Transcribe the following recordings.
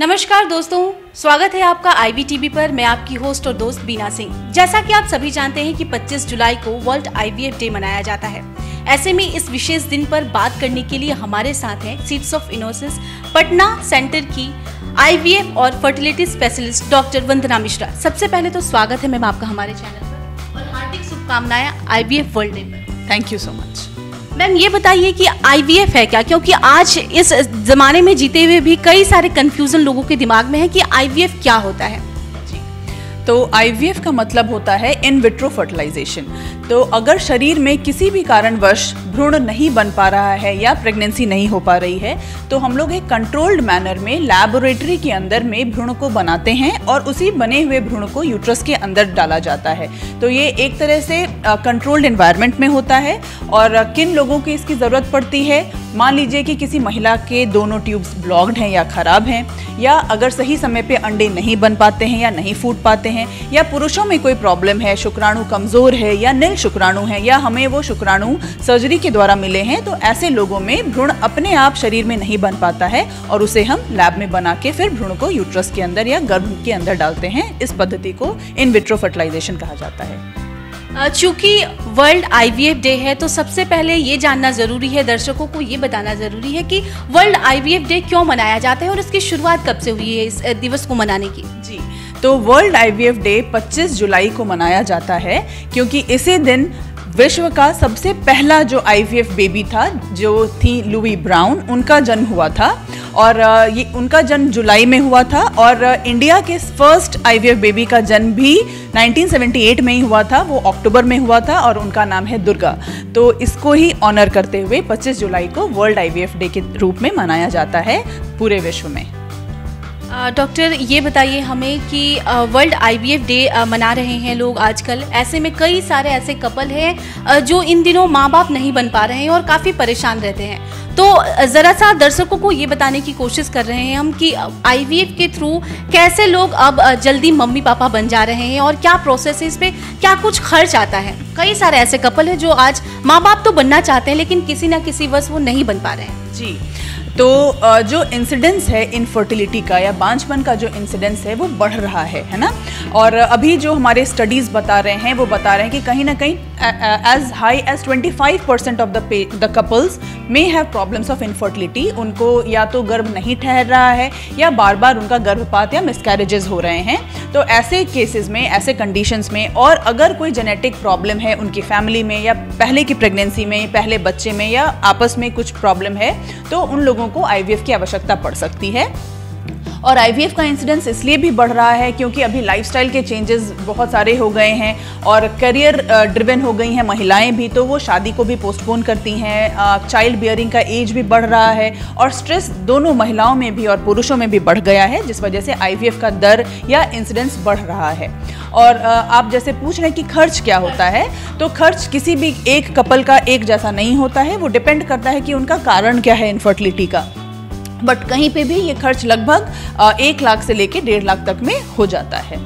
नमस्कार दोस्तों, स्वागत है आपका आईवी पर। मैं आपकी होस्ट और दोस्त बीना सिंह। जैसा कि आप सभी जानते हैं कि 25 जुलाई को वर्ल्ड आईवीएफ डे मनाया जाता है। ऐसे में इस विशेष दिन पर बात करने के लिए हमारे साथ हैं Seeds of Innocence Patna centre की आईवीएफ और fertility specialist doctor Vandana Mishra. सबसे पहले तो स्वागत है मैम आपका हमारे चैनल पर और हार्दिक शुभकामनाएँ आईवीएफ वर्ल्ड डे पर। Thank you so much ma'am, ये बताइए कि आईवीएफ है क्या? क्योंकि आज इस जमाने में जीते हुए भी कई सारे कंफ्यूजन लोगों के दिमाग में है कि आईवीएफ क्या होता है। तो आईवीएफ का मतलब होता है इन विट्रो फर्टिलाइजेशन तो अगर शरीर में किसी भी कारणवश भ्रूण नहीं बन पा रहा है या प्रेगनेंसी नहीं हो पा रही है तो हम लोग एक कंट्रोल्ड मैनर में लैबोरेटरी के अंदर में भ्रूण को बनाते हैं और उसी बने हुए भ्रूण को यूट्रस के अंदर डाला जाता है. तो ये एक तरह से कंट्रोल्ड इन्वायरमेंट में होता है और किन लोगों की इसकी ज़रूरत पड़ती है? मान लीजिए कि किसी महिला के दोनों ट्यूब्स ब्लॉक्ड हैं या ख़राब हैं या अगर सही समय पे अंडे नहीं बन पाते हैं या नहीं फूट पाते हैं, या पुरुषों में कोई प्रॉब्लम है, शुक्राणु कमज़ोर है या नील शुक्राणु है, या हमें वो शुक्राणु सर्जरी के द्वारा मिले हैं तो ऐसे लोगों में भ्रूण अपने आप शरीर में नहीं बन पाता है और उसे हम लैब में बना के फिर भ्रूण को यूट्रस के अंदर या गर्भ के अंदर डालते हैं। इस पद्धति को इन विट्रो फर्टिलाइजेशन कहा जाता है। चूँकि वर्ल्ड आईवीएफ डे है तो सबसे पहले ये जानना ज़रूरी है, दर्शकों को ये बताना ज़रूरी है कि वर्ल्ड आईवीएफ डे क्यों मनाया जाता है और इसकी शुरुआत कब से हुई है, इस दिवस को मनाने की? जी तो वर्ल्ड आईवीएफ डे 25 जुलाई को मनाया जाता है, क्योंकि इसी दिन विश्व का सबसे पहला जो आईवीएफ बेबी था, जो थी लुई ब्राउन, उनका जन्म हुआ था। और ये उनका जन्म जुलाई में हुआ था और इंडिया के फ़र्स्ट आईवीएफ बेबी का जन्म भी 1978 में ही हुआ था, वो अक्टूबर में हुआ था और उनका नाम है दुर्गा। तो इसको ही ऑनर करते हुए 25 जुलाई को वर्ल्ड आईवीएफ डे के रूप में मनाया जाता है पूरे विश्व में। डॉक्टर, ये बताइए हमें कि वर्ल्ड आईवीएफ डे मना रहे हैं लोग आजकल। ऐसे में कई सारे ऐसे कपल हैं जो इन दिनों माँ बाप नहीं बन पा रहे हैं और काफ़ी परेशान रहते हैं। तो ज़रा सा दर्शकों को ये बताने की कोशिश कर रहे हैं हम कि आईवीएफ के थ्रू कैसे लोग अब जल्दी मम्मी पापा बन जा रहे हैं और क्या प्रोसेस है इस पर क्या कुछ खर्च आता है। कई सारे ऐसे कपल हैं जो आज माँ बाप तो बनना चाहते हैं लेकिन किसी ना किसी वश वो नहीं बन पा रहे हैं। जी तो जो इंसिडेंस है इनफर्टिलिटी का या बांझपन का जो इंसिडेंस है वो बढ़ रहा है है ना? और अभी जो हमारे स्टडीज़ बता रहे हैं, वो बता रहे हैं कि कहीं ना कहीं as high as 25 percent of the couples may have problems of infertility उनको या तो गर्भ नहीं ठहर रहा है, या बार बार उनका गर्भपात या मिसकैरेजेस हो रहे हैं। तो ऐसे केसेस में, ऐसे कंडीशंस में, और अगर कोई जेनेटिक प्रॉब्लम है उनकी फैमिली में, या पहले की प्रेगनेंसी में, पहले बच्चे में, या आपस में कुछ प्रॉब्लम है तो उन लोगों को आईवीएफ की आवश्यकता पड़ सकती है। और आईवीएफ का इंसिडेंस इसलिए भी बढ़ रहा है क्योंकि अभी लाइफस्टाइल के चेंजेस बहुत सारे हो गए हैं और करियर ड्रिवन हो गई हैं महिलाएँ भी तो वो शादी को भी पोस्टपोन करती हैं चाइल्ड बियरिंग का एज भी बढ़ रहा है और स्ट्रेस दोनों महिलाओं में भी और पुरुषों में भी बढ़ गया है, जिस वजह से आईवीएफ का दर या इंसिडेंस बढ़ रहा है। और आप जैसे पूछ रहे हैं कि खर्च क्या होता है तो खर्च किसी भी एक कपल का एक जैसा नहीं होता है, वो डिपेंड करता है कि उनका कारण क्या है इनफर्टिलिटी का। बट कहीं पे भी ये खर्च लगभग एक लाख से लेके डेढ़ लाख तक में हो जाता है।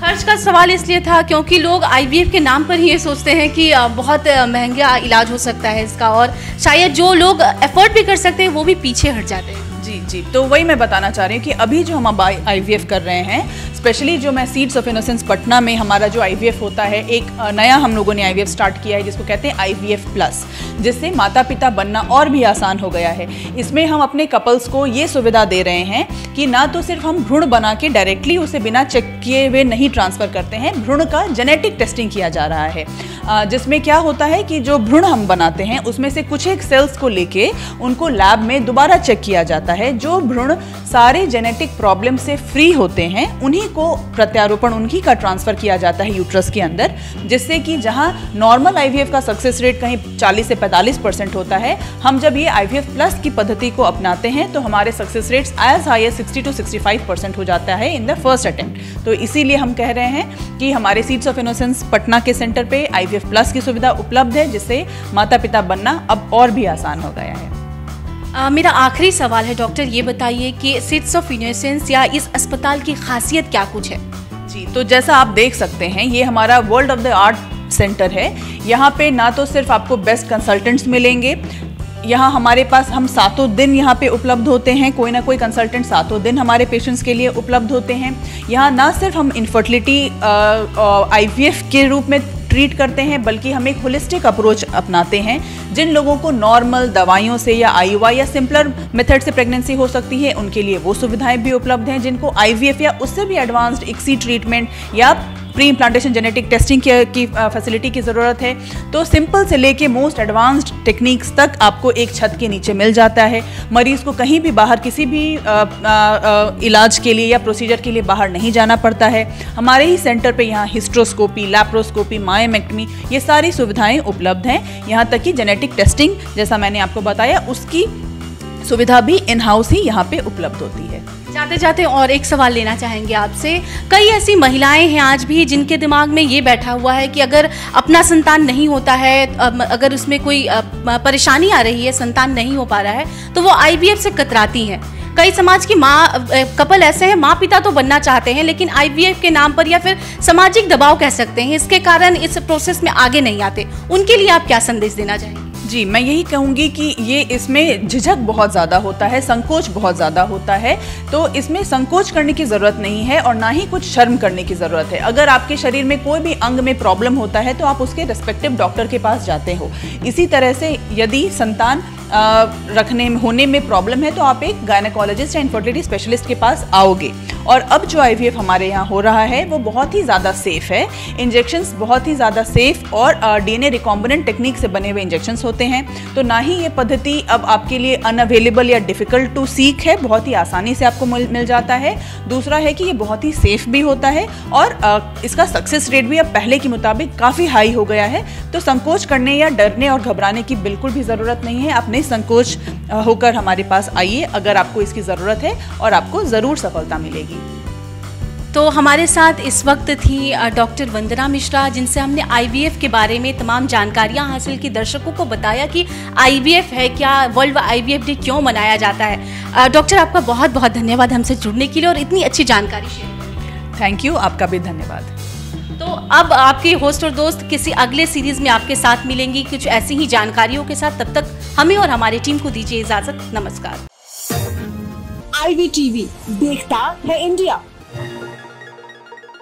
खर्च का सवाल इसलिए था क्योंकि लोग आईवीएफ के नाम पर ही ये सोचते हैं कि बहुत महँगा इलाज हो सकता है इसका और शायद जो लोग एफोर्ड भी कर सकते हैं वो भी पीछे हट जाते हैं। जी जी। तो वही मैं बताना चाह रही हूँ कि अभी जो हम आई कर रहे हैं स्पेशली जो मैं सीड्स ऑफ़ इनोसेंस पटना में हमारा जो आईवीएफ होता है, एक नया हम लोगों ने आईवीएफ स्टार्ट किया है, जिसको कहते हैं आईवीएफ प्लस जिससे माता पिता बनना और भी आसान हो गया है। इसमें हम अपने कपल्स को ये सुविधा दे रहे हैं कि ना तो सिर्फ़ हम भ्रूण बना के डायरेक्टली उसे बिना चेक किए हुए नहीं ट्रांसफ़र करते हैं, भ्रूण का जेनेटिक टेस्टिंग किया जा रहा है। जिसमें क्या होता है कि जो भ्रूण हम बनाते हैं, उसमें से कुछ एक सेल्स को लेके उनको लैब में दोबारा चेक किया जाता है। जो भ्रूण सारे जेनेटिक प्रॉब्लम से फ्री होते हैं, उन्हीं को प्रत्यारोपण, उन्हीं का ट्रांसफ़र किया जाता है यूट्रस के अंदर, जिससे कि जहाँ नॉर्मल आईवीएफ का सक्सेस रेट कहीं 40 से 45 परसेंट होता है, हम जब ये आईवीएफ प्लस की पद्धति को अपनाते हैं तो हमारे success rates as high as sixty to sixty percent हो जाता है इन द फ़र्स्ट अटेम्प्ट तो इसीलिए हम कह रहे हैं कि हमारे सीट्स ऑफ़ इनोसेंस पटना के सेंटर पे आईवीएफ प्लस की सुविधा उपलब्ध है जिससे माता पिता बनना अब और भी आसान हो गया है। आ, मेरा आखिरी सवाल है डॉक्टर ये बताइए कि सीट्स ऑफ़ इनोसेंस या इस अस्पताल की खासियत क्या कुछ है? जी तो जैसा आप देख सकते हैं ये हमारा world of the art centre है। यहाँ पे ना तो सिर्फ़ आपको बेस्ट कंसल्टेंट्स मिलेंगे यहाँ हमारे पास हम सातों दिन यहाँ पे उपलब्ध होते हैं कोई ना कोई कंसल्टेंट सातों दिन हमारे पेशेंट्स के लिए उपलब्ध होते हैं। यहाँ ना सिर्फ़ हम इनफर्टिलिटी आईवीएफ के रूप में ट्रीट करते हैं, बल्कि हम एक होलिस्टिक अप्रोच अपनाते हैं, जिन लोगों को नॉर्मल दवाइयों से या आई या सिंपलर मेथड से प्रेगनेंसी हो सकती है, उनके लिए वो सुविधाएँ भी उपलब्ध हैं, जिनको आईवीएफ या उससे भी एडवांस्ड इक्सी ट्रीटमेंट या प्री इम्प्लांटेशन जेनेटिक टेस्टिंग की फैसिलिटी की ज़रूरत है। तो सिंपल से लेके मोस्ट एडवांस्ड टेक्निक्स तक आपको एक छत के नीचे मिल जाता है। मरीज़ को कहीं भी बाहर किसी भी आ, आ, आ, इलाज के लिए या प्रोसीजर के लिए बाहर नहीं जाना पड़ता है। हमारे ही सेंटर पे यहाँ हिस्ट्रोस्कोपी लैप्रोस्कोपी मायोमेक्टमी ये सारी सुविधाएँ उपलब्ध हैं। यहाँ तक कि जेनेटिक टेस्टिंग जैसा मैंने आपको बताया उसकी सुविधा भी इन हाउस ही यहाँ पे उपलब्ध होती है। जाते जाते और एक सवाल लेना चाहेंगे आपसे। कई ऐसी महिलाएँ हैं आज भी जिनके दिमाग में ये बैठा हुआ है कि अगर अपना संतान नहीं होता है अगर उसमें कोई परेशानी आ रही है, संतान नहीं हो पा रहा है तो वो आईवीएफ से कतराती हैं। कई समाज की माँ कपल ऐसे हैं माँ पिता तो बनना चाहते हैं, लेकिन आईवीएफ के नाम पर या फिर सामाजिक दबाव कह सकते हैं, इसके कारण इस प्रोसेस में आगे नहीं आते। उनके लिए आप क्या संदेश देना चाहेंगे? जी, मैं यही कहूँगी कि ये इसमें झिझक बहुत ज़्यादा होता है, संकोच बहुत ज़्यादा होता है। तो इसमें संकोच करने की ज़रूरत नहीं है और ना ही कुछ शर्म करने की ज़रूरत है। अगर आपके शरीर में कोई भी अंग में प्रॉब्लम होता है तो आप उसके रेस्पेक्टिव डॉक्टर के पास जाते हो। इसी तरह से यदि संतान रखने होने में प्रॉब्लम है तो आप एक गायनाकोलॉजिस्ट या इन्फर्टिलिटी स्पेशलिस्ट के पास आओगे। और अब जो आईवीएफ हमारे यहाँ हो रहा है वो बहुत ही ज़्यादा सेफ़ है। इंजेक्शन्स बहुत ही ज़्यादा सेफ़ और D N A recombinant technique से बने हुए इंजेक्शन्स होते हैं। तो ना ही ये पद्धति अब आपके लिए अनअवेलेबल या डिफ़िकल्ट टू सीख है बहुत ही आसानी से आपको मिल, मिल जाता है। दूसरा है कि ये बहुत ही सेफ़ भी होता है और इसका सक्सेस रेट भी अब पहले के मुताबिक काफ़ी हाई हो गया है। तो संकोच करने या डरने और घबराने की बिल्कुल भी ज़रूरत नहीं है। अपने संकोच होकर हमारे पास आइए अगर आपको इसकी ज़रूरत है और आपको ज़रूर सफलता मिलेगी। तो हमारे साथ इस वक्त थी डॉक्टर वंदना मिश्रा जिनसे हमने आईवीएफ के बारे में तमाम जानकारियाँ हासिल की दर्शकों को बताया कि आईवीएफ है क्या वर्ल्ड आईवीएफ डे क्यों मनाया जाता है। डॉक्टर आपका बहुत बहुत धन्यवाद हमसे जुड़ने के लिए और इतनी अच्छी जानकारी शेयर थैंक यू आपका भी धन्यवाद। तो अब आपके होस्ट और दोस्त किसी अगले सीरीज़ में आपके साथ मिलेंगी। कुछ ऐसी ही जानकारियों के साथ तब तक हमें और हमारी टीम को दीजिए इजाज़त। नमस्कार। आई वी टीवी देखता है इंडिया।